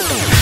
Yeah.